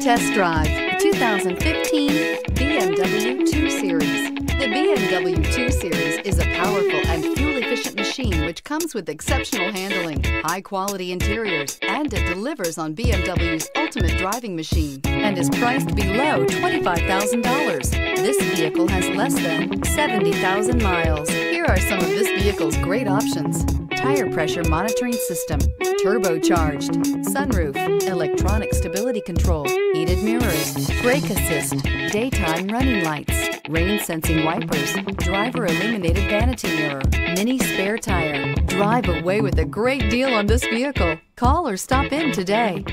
Test drive the 2015 BMW 2 Series. The BMW 2 Series is a powerful and fuel-efficient machine which comes with exceptional handling, high-quality interiors, and it delivers on BMW's ultimate driving machine and is priced below $25,000. This vehicle has less than 70,000 miles. Here are some of this vehicle's great options. Tire pressure monitoring system, turbocharged, sunroof, electronic stability control, heated mirrors, brake assist, daytime running lights, rain sensing wipers, driver illuminated vanity mirror, mini spare tire. Drive away with a great deal on this vehicle. Call or stop in today.